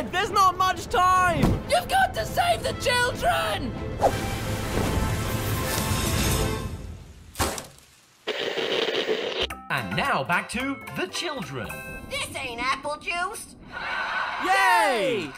ahead! There's not much time! You've got to save the children! And now back to the children. This ain't apple juice. Yay!